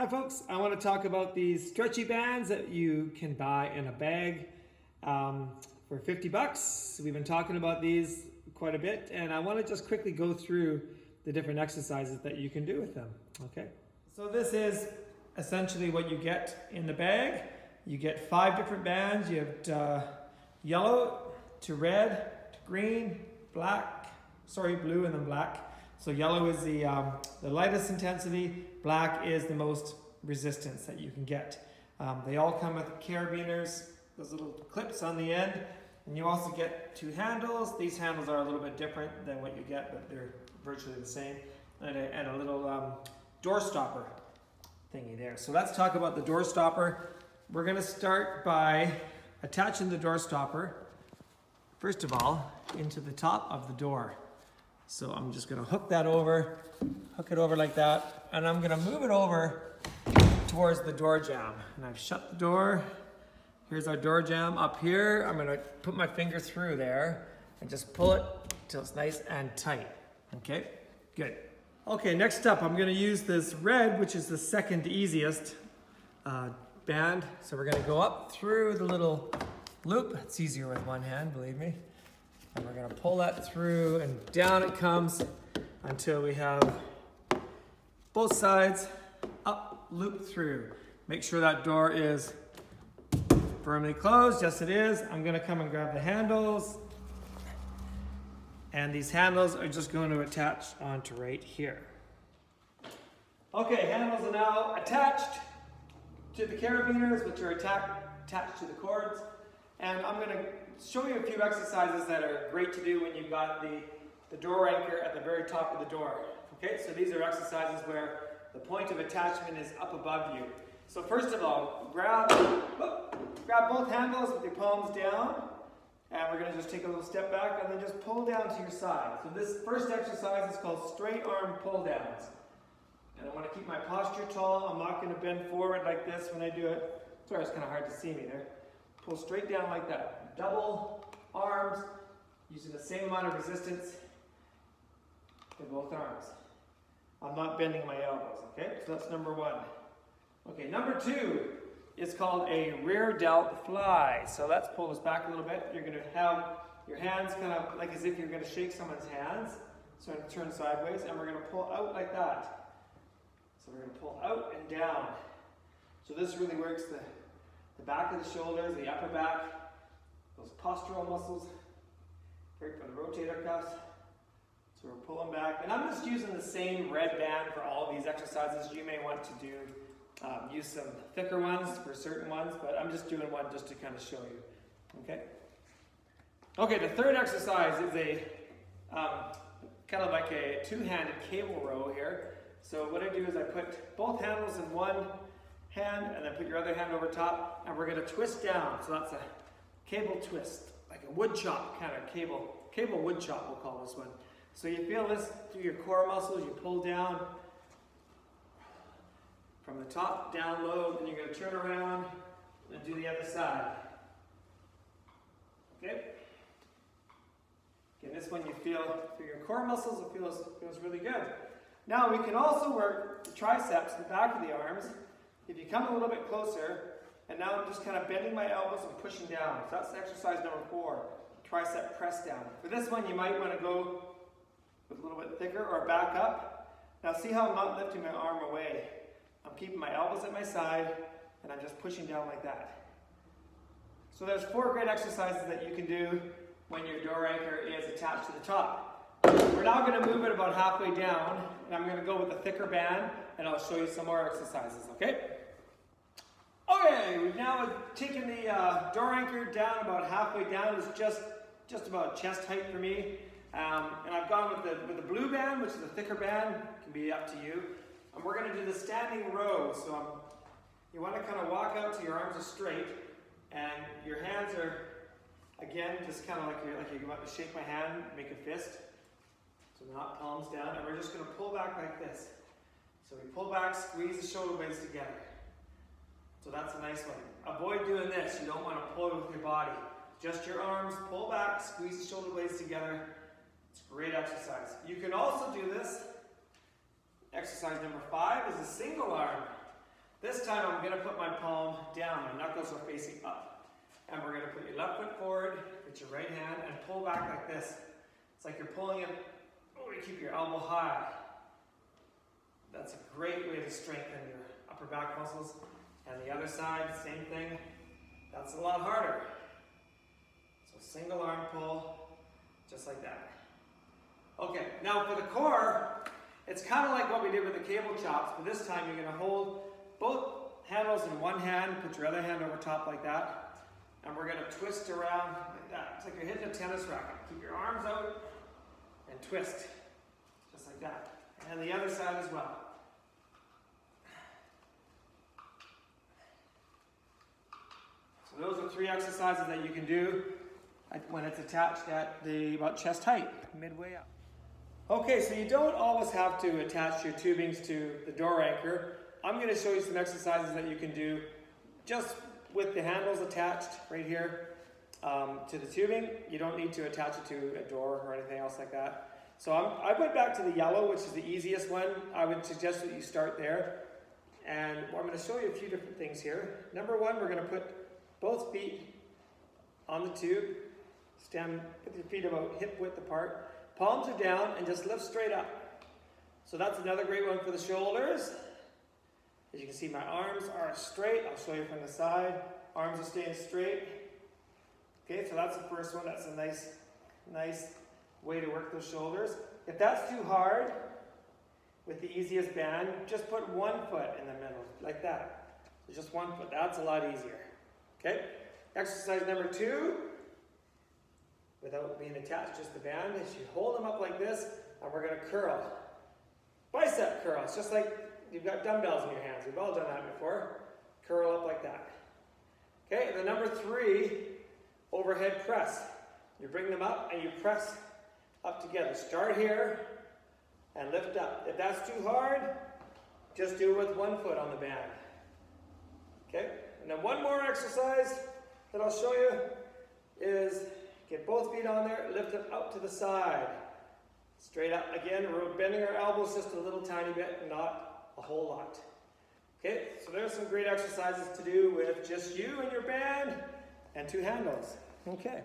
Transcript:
Hi folks, I want to talk about these stretchy bands that you can buy in a bag um, for 50 bucks. We've been talking about these quite a bit and I want to just quickly go through the different exercises that you can do with them, okay? So this is essentially what you get in the bag. You get five different bands. You have uh, yellow to red to green, black, sorry, blue and then black. So yellow is the, um, the lightest intensity, black is the most resistance that you can get. Um, they all come with carabiners, those little clips on the end, and you also get two handles. These handles are a little bit different than what you get, but they're virtually the same. And a, and a little um, door stopper thingy there. So let's talk about the door stopper. We're gonna start by attaching the door stopper, first of all, into the top of the door. So I'm just gonna hook that over, hook it over like that, and I'm gonna move it over towards the door jamb. And I've shut the door. Here's our door jamb up here. I'm gonna put my finger through there and just pull it till it's nice and tight. Okay, good. Okay, next up, I'm gonna use this red, which is the second easiest uh, band. So we're gonna go up through the little loop. It's easier with one hand, believe me. And we're gonna pull that through and down it comes until we have both sides up, loop through. Make sure that door is firmly closed. Yes, it is. I'm gonna come and grab the handles. And these handles are just going to attach onto right here. Okay, handles are now attached to the carabiners, which are attached to the cords. And I'm gonna show you a few exercises that are great to do when you've got the, the door anchor at the very top of the door. Okay, so these are exercises where the point of attachment is up above you. So first of all, grab, grab both handles with your palms down, and we're gonna just take a little step back and then just pull down to your side. So this first exercise is called straight arm pull downs. And I wanna keep my posture tall. I'm not gonna bend forward like this when I do it. Sorry, it's kinda hard to see me there. Pull straight down like that. Double arms, using the same amount of resistance in both arms. I'm not bending my elbows, okay? So that's number one. Okay, number two is called a rear delt fly. So let's pull this back a little bit. You're gonna have your hands kind of like as if you're gonna shake someone's hands. So I'm gonna turn sideways and we're gonna pull out like that. So we're gonna pull out and down. So this really works the, the back of the shoulders, the upper back, those postural muscles, great for the rotator cuffs. So we're pulling back. And I'm just using the same red band for all these exercises. You may want to do, um, use some thicker ones for certain ones, but I'm just doing one just to kind of show you. Okay? Okay, the third exercise is a um, kind of like a two-handed cable row here. So what I do is I put both handles in one hand and then put your other hand over top and we're going to twist down. So that's a cable twist, like a wood chop kind of cable, cable wood chop we'll call this one. So you feel this through your core muscles, you pull down from the top down low, then you're going to turn around and do the other side. Okay? Again, this one you feel through your core muscles, it feels, feels really good. Now we can also work the triceps, the back of the arms. If you come a little bit closer, and now I'm just kind of bending my elbows and pushing down. So that's exercise number four, tricep press down. For this one, you might want to go with a little bit thicker or back up. Now see how I'm not lifting my arm away. I'm keeping my elbows at my side and I'm just pushing down like that. So there's four great exercises that you can do when your door anchor is attached to the top. We're now going to move it about halfway down and I'm going to go with a thicker band and I'll show you some more exercises, okay? Now taken the uh, door anchor down about halfway down. It's just, just about chest height for me. Um, and I've gone with the, with the blue band, which is a thicker band, can be up to you. And we're gonna do the standing row. So um, you wanna kind of walk out till your arms are straight and your hands are, again, just kind of like you're, like you're about to shake my hand, make a fist. So not palms down, and we're just gonna pull back like this. So we pull back, squeeze the shoulder blades together. So that's a nice one. Avoid doing this. You don't wanna pull with your body. Just your arms, pull back, squeeze the shoulder blades together, it's a great exercise. You can also do this. Exercise number five is a single arm. This time I'm gonna put my palm down, my knuckles are facing up. And we're gonna put your left foot forward, put your right hand, and pull back like this. It's like you're pulling it, oh, you keep your elbow high. That's a great way to strengthen your upper back muscles. And the other side, same thing. That's a lot harder. So single arm pull, just like that. Okay, now for the core, it's kind of like what we did with the cable chops, but this time you're gonna hold both handles in one hand, put your other hand over top like that, and we're gonna twist around like that. It's like you're hitting a tennis racket. Keep your arms out and twist, just like that. And the other side as well. So those are three exercises that you can do when it's attached at the about chest height, midway up. Okay, so you don't always have to attach your tubings to the door anchor. I'm going to show you some exercises that you can do just with the handles attached right here um, to the tubing. You don't need to attach it to a door or anything else like that. So I'm, i went back to the yellow, which is the easiest one. I would suggest that you start there. And I'm going to show you a few different things here. Number one, we're going to put both feet on the tube. Stand, put your feet about hip width apart. Palms are down and just lift straight up. So that's another great one for the shoulders. As you can see, my arms are straight. I'll show you from the side. Arms are staying straight. Okay, so that's the first one. That's a nice, nice way to work those shoulders. If that's too hard, with the easiest band, just put one foot in the middle, like that. So just one foot. That's a lot easier. Okay? Exercise number two, without being attached, just the band, is you hold them up like this, and we're to curl. Bicep curls, just like you've got dumbbells in your hands. We've all done that before. Curl up like that. Okay, and the number three, overhead press. You bring them up and you press up together. Start here and lift up. If that's too hard, just do it with one foot on the band. Okay? And then one more exercise that I'll show you is get both feet on there, lift them up to the side. Straight up again, we're bending our elbows just a little tiny bit, not a whole lot. Okay, so there's some great exercises to do with just you and your band and two handles. Okay.